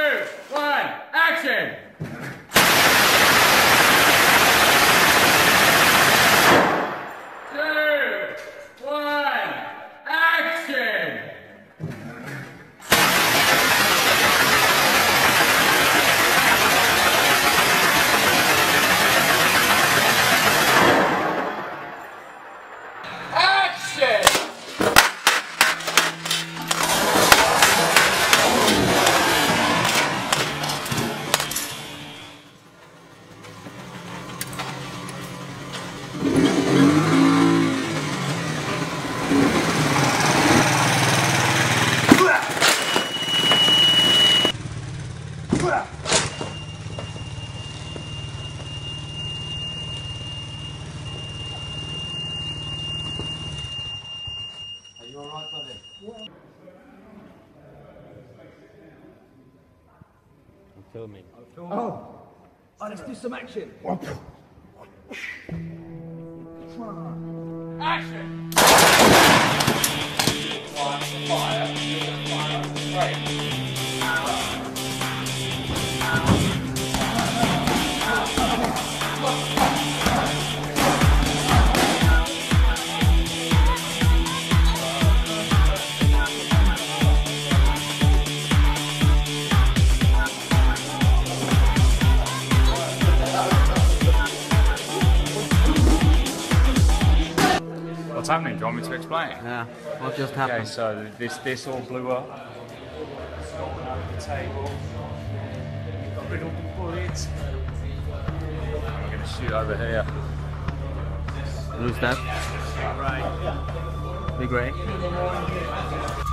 two, one, action! You alright, buddy? Film me. Oh, let's do some action. What's happening? Do you want me to explain? Yeah. What just happened? Okay, so this this all blew up. The table. Got rid of the bullets. I'm gonna shoot over here. Who's that? Right. Big Ray.